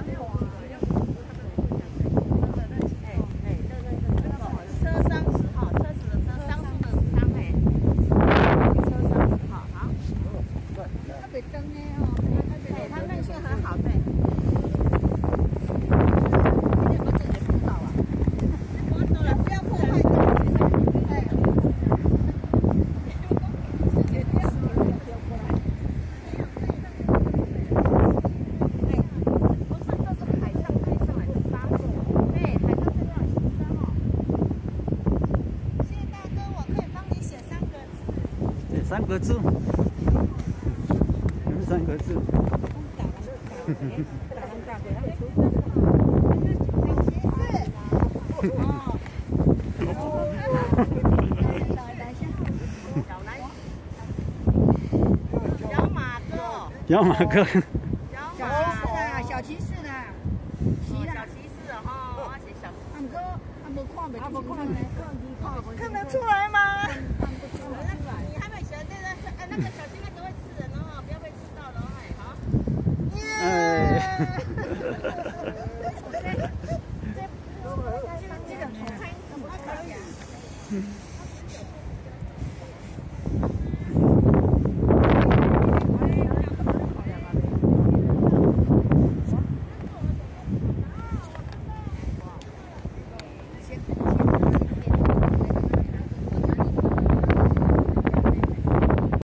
哎哎，对对对，那个车三十号，车子的，车三十号，对，他很好。三个字，三个字。小马哥，小马哥，小马，小骑士的，小骑士哈，我是小。俺哥，阿无看看没？看得出来吗？这个这个好看，好可以啊。